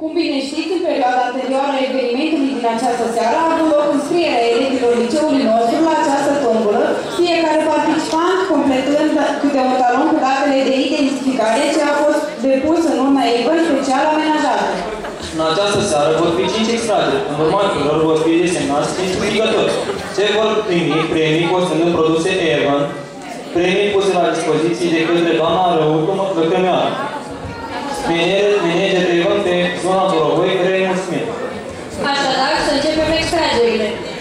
Cum bine știți, în perioada anterioară evenimentului din această seară a avut loc înscrierea elevilor liceului nostru la această tombolă, fiecare participant completând câte un talon cu datele de identificare ce a fost depus în urma evă special amenajată. În această seară vor fi 5 extrageri, în urma căror vor fi desemnați 5 câștigători. Ce vor primi premii costând produse Evan, premii puse la dispoziție de către doamna Răutu Lăcămeană. Managerul Evan Maşallah, önce bebek sergilerini.